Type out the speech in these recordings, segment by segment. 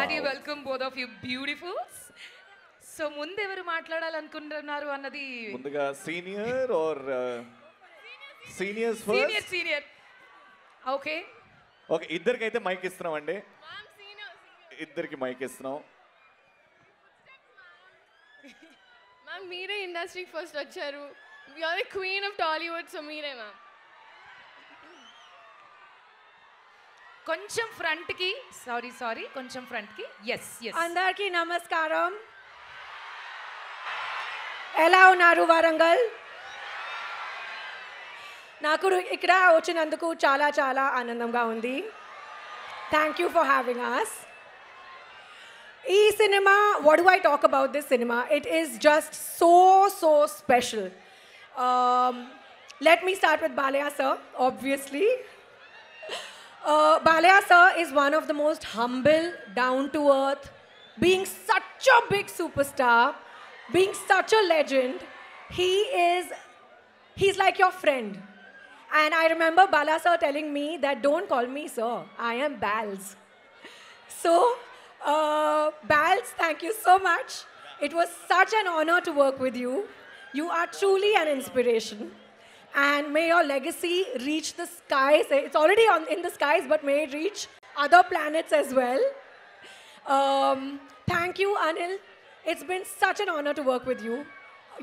Harry welcome both of you beautifuls so ముందు ఎవరు మాట్లాడాలనుకుంటున్నారు అన్నది ముందుగా senior or seniors senior first senior okay okay ఇద్దరికైతే mic ఇస్తున్నాం అండి ఇద్దరికి మైక్ ఇస్తున్నాం. మ్యామ్ మీరే ఇండస్ట్రీకి ఫస్ట్ వచ్చారు. You're the queen of Tollywood so మీరే మ్యామ్ కొంచెం ఫ్రంట్కి సారీ సారీ కొంచెం ఫ్రంట్కి ఎస్ ఎస్ అందరికీ నమస్కారం. ఎలా ఉన్నారు వరంగల్? నాకు ఇక్కడ వచ్చినందుకు చాలా చాలా ఆనందంగా ఉంది. Thank you for having us ఈ cinema what do I talk about this cinema it is just so so special let me start with Balayya sir obviously Uh, Balaya sir is one of the most humble, down to earth, being such a big superstar, being such a legend. He is, he's like your friend. And I remember Bala sir telling me that don't call me sir, I am Bals. So, uh, Bals, thank you so much. It was such an honor to work with you. You are truly an inspiration. And may your legacy reach the skies. It's already on, in the skies, but may it reach other planets as well. Um, thank you, Anil. It's been such an honor to work with you.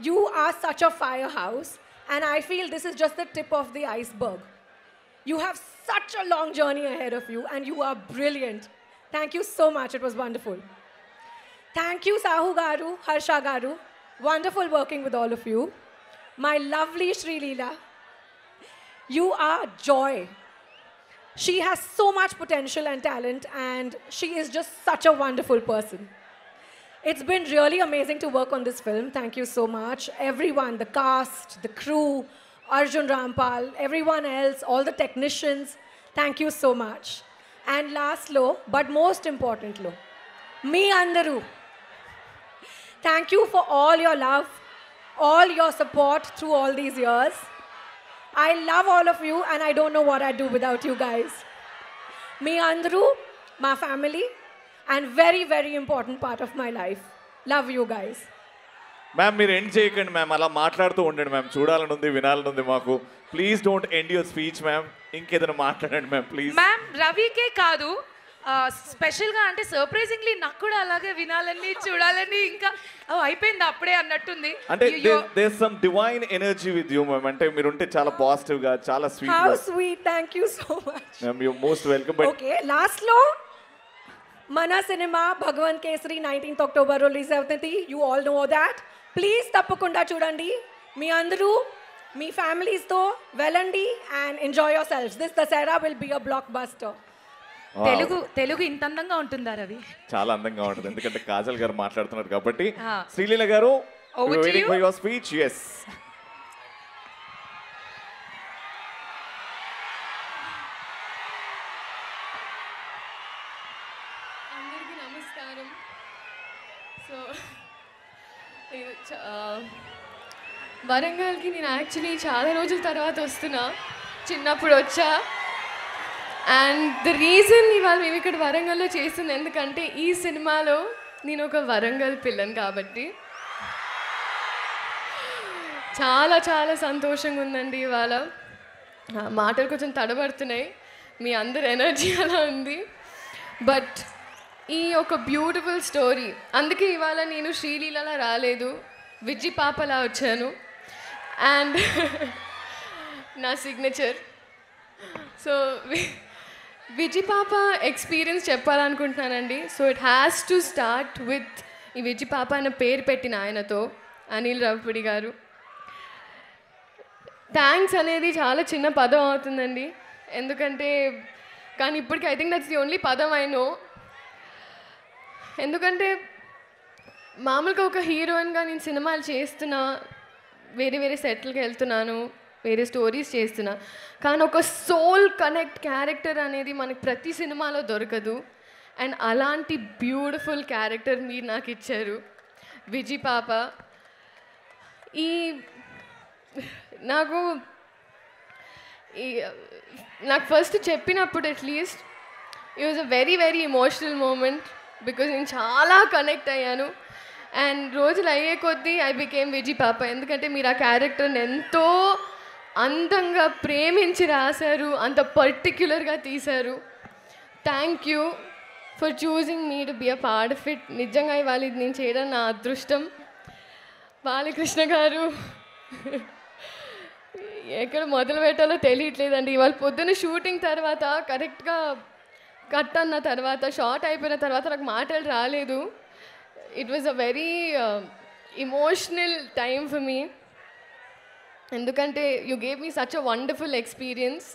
You are such a firehouse, and I feel this is just the tip of the iceberg. You have such a long journey ahead of you, and you are brilliant. Thank you so much. It was wonderful. Thank you, Sahu Garu, Harsha Garu. Wonderful working with all of you. My lovely Sri Leela. You are joy. She has so much potential and talent, and she is just such a wonderful person. It's been really amazing to work on this film. Thank you so much. Everyone, the cast, the crew, Arjun Rampal, everyone else, all the technicians, thank you so much. And last but most important low, me Andaru. Thank you for all your love, all your support through all these years. I love all of you, and I don't know what I'd do without you guys. Me Andru, my family, and very, very important part of my life. Love you guys. Ma'am మీరు end చేయకండి ma'am అలా మాట్లాడుతూ ఉండండి ma'am చూడాలని ఉంది వినాలని ఉంది మాకు please don't end your speech ma'am ఇంకేదైనా మాట్లాడండి మ్యామ్ ప్లీజ్ మ్యామ్ రవికే కాదు స్పెషల్గా అంటే సర్ప్రైజింగ్లీ నాకు కూడా అలాగే వినాలని చూడాలని ఇంకా అయిపోయింది అప్పుడే అన్నట్టుంది. అంటే there some divine energy with you ma'am అంటే మీరు ఉంటే చాలా పాజిటివ్గా చాలా sweet you so much. Ma'am you most welcome but okay లాస్ట్లో మన cinema Bhagavanth Kesari nineteenth October release అవుతుంది. You all know that please తప్పకుండా చూడండి. మీ అందరూ మీ ఫ్యామిలీస్తో వెళ్ళండి and enjoy yourself this Dasara will be a blockbuster Telugu Telugu ఇంత అందంగా ఉంటుందా రవి చాలా అందంగా ఉంటుంది. ఎందుకంటే కాజల్ గారు మాట్లాడుతున్నారు కాబట్టి. శ్రీలీల గారు యువర్ స్పీచ్ ఎస్ అందరికీ నమస్కారం. సో వరంగల్కి నేను యాక్చువల్లీ చాలా రోజుల తర్వాత వస్తున్నా. చిన్నప్పుడు వచ్చా. అండ్ ద రీజన్ ఇవాళ మేము ఇక్కడ వరంగల్లో చేస్తుంది ఎందుకంటే ఈ సినిమాలో నేను ఒక వరంగల్ పిల్లని కాబట్టి చాలా చాలా సంతోషంగా ఉందండి ఇవాళ. మాటలు కొంచెం తడబడుతున్నాయి. మీ అందరి ఎనర్జీ అలా ఉంది. బట్ ఈ ఒక బ్యూటిఫుల్ స్టోరీ అందుకే ఇవాళ నేను శ్రీలీలలా రాలేదు. విజ్జి పాపలా వచ్చాను. అండ్ నా సిగ్నేచర్ సో విజి పాప experience చెప్పాలనుకుంటున్నానండి. So it has to start with ఈ విజి పాప అన్న పేరు పెట్టిన ఆయనతో అనిల్ రవిపుడి గారు. థ్యాంక్స్ అనేది చాలా చిన్న పదం అవుతుందండి. ఎందుకంటే కానీ ఇప్పటికి I think that's the only పదం ఐ నో ఎందుకంటే మామూలుగా ఒక హీరోయిన్గా నేను సినిమాలు చేస్తున్నా వేరే వేరే సెట్లకి వెళ్తున్నాను. వేరే స్టోరీస్ చేస్తున్నా. కానీ ఒక సోల్ కనెక్ట్ క్యారెక్టర్ అనేది మనకి ప్రతి సినిమాలో దొరకదు. అండ్ అలాంటి బ్యూటిఫుల్ క్యారెక్టర్ మీరు నాకు ఇచ్చారు. విజి పాప. ఈ నాకు ఈ నాకు ఫస్ట్ చెప్పినప్పుడు at least it was a very very emotional moment because నేను చాలా కనెక్ట్ అయ్యాను. అండ్ రోజులు అయ్యే కొద్దీ ఐ బికేమ్ విజీ పాప. ఎందుకంటే మీరు ఆ క్యారెక్టర్ని ఎంతో అందంగా ప్రేమించి రాశారు అంత పర్టిక్యులర్గా తీశారు. Thank you for choosing me to be a part of it నిజంగా ఇవాళ ఇది నేను చేయడం నా అదృష్టం. బాలకృష్ణ గారు ఎక్కడ మొదలు పెట్టాలో తెలియట్లేదండి. ఇవాళ పొద్దున్న షూటింగ్ తర్వాత కరెక్ట్గా కట్ అన్న తర్వాత షార్ట్ అయిపోయిన తర్వాత నాకు మాటలు రాలేదు. It was a very emotional time for me ఎందుకంటే you gave me such a wonderful experience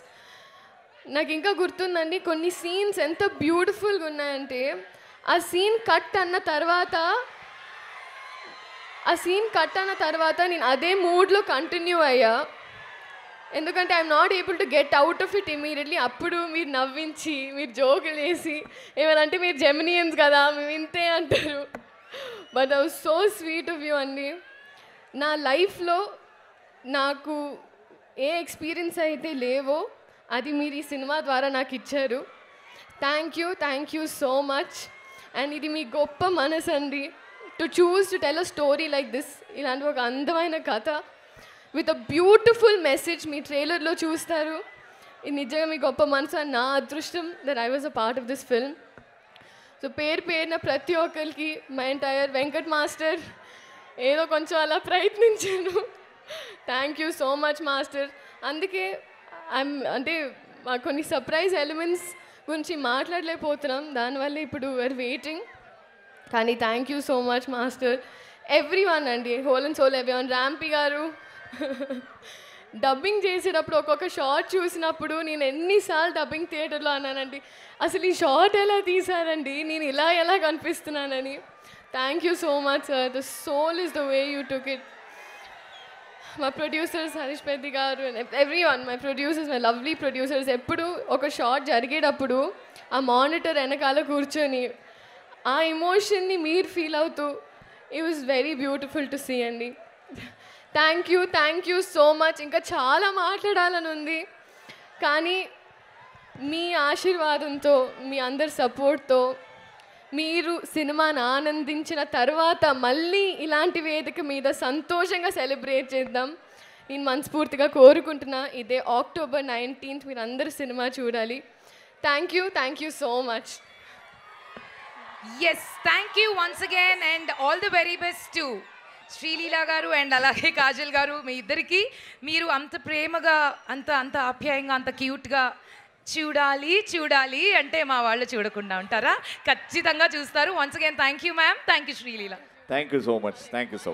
నాకు ఇంకా గుర్తుందండి కొన్ని సీన్స్ ఎంత బ్యూటిఫుల్గా ఉన్నాయంటే ఆ సీన్ కట్ అన్న తర్వాత ఆ సీన్ కట్ అన్న తర్వాత నేను అదే మూడ్లో కంటిన్యూ అయ్యా. ఎందుకంటే I'm not able to get out of it immediately అప్పుడు మీరు నవ్వించి మీరు జోకులు వేసి ఏమనంటే మీరు జెమినియన్స్ కదా మేము ఇంతే అంటారు. But I so sweet of you అండి. నా లైఫ్లో నాకు ఏ ఎక్స్పీరియన్స్ అయితే లేవో అది మీరు ఈ సినిమా ద్వారా నాకు ఇచ్చారు. Thank you thank you so much and ఇది మీ గొప్ప మనసు అండి to choose to tell a story like this ఇలాంటి ఒక అందమైన కథ విత్ అ బ్యూటిఫుల్ మెసేజ్ మీ ట్రైలర్లో చూస్తారు. ఇది నిజంగా మీ గొప్ప మనసు అని నా అదృష్టం that I was a part of this film so పేరు పేరున ప్రతి ఒక్కరికి మా ఎంటైర్ వెంకట్ మాస్టర్ ఏదో కొంచెం అలా ప్రయత్నించాను. Thank you so much master అందుకే ఐమ్ అంటే మా కొన్ని సర్ప్రైజ్ ఎలిమెంట్స్ గురించి మాట్లాడలేకపోతున్నాం. దానివల్ల ఇప్పుడు వేర్ వెయిటింగ్ కానీ thank you so much master everyone అండి whole and soul everyone Rampi గారు. డబ్బింగ్ చేసేటప్పుడు ఒక్కొక్క షార్ట్ చూసినప్పుడు నేను ఎన్నిసార్లు డబ్బింగ్ థియేటర్లో అన్నానండి. అసలు ఈ షార్ట్ ఎలా తీశారండి? నేను ఇలా ఎలా కనిపిస్తున్నానని. Thank you so much sir the soul is the way you took it మా ప్రొడ్యూసర్స్ హరీష్ పెద్ది గారు everyone my producers my lovely producers ఎప్పుడు ఒక షార్ట్ జరిగేటప్పుడు ఆ మానిటర్ వెనకాల కూర్చొని ఆ ఎమోషన్ని మీరు ఫీల్ అవుతూ it was very beautiful to see అండి. Thank you thank you so much ఇంకా చాలా మాట్లాడాలని ఉంది. కానీ మీ ఆశీర్వాదంతో మీ అందరి సపోర్ట్తో మీరు సినిమాను ఆనందించిన తర్వాత మళ్ళీ ఇలాంటి వేదిక మీద సంతోషంగా సెలబ్రేట్ చేద్దాం. నేను మనస్ఫూర్తిగా కోరుకుంటున్నా. ఇదే అక్టోబర్ నైన్టీన్త్ మీరు అందరు సినిమా చూడాలి. Thank you thank you so much yes thank you once again and all the very best to Sreeleela గారు అండ్ అలాగే కాజల్ గారు మీ ఇద్దరికి. మీరు అంత ప్రేమగా అంత అంత ఆప్యాయంగా అంత క్యూట్గా చూడాలి చూడాలి అంటే మా వాళ్ళు చూడకుండా ఉంటారా? ఖచ్చితంగా చూస్తారు. Once again thank you ma'am thank you Sreeleela thank you so much thank you so much